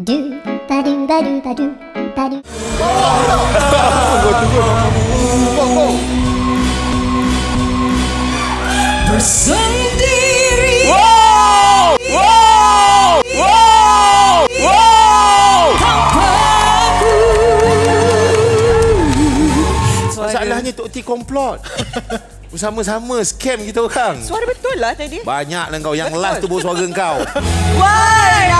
do ba do ba do ba do ba do. Bersendiri Wow! Wow! Wow! Wow! tanpaku Masalahnya Tok T komplot. Bersama-sama scam kita orang. Suara betul lah tadi. Banyak lah kau. Yang Betul. last tu baru suara kau. Wah,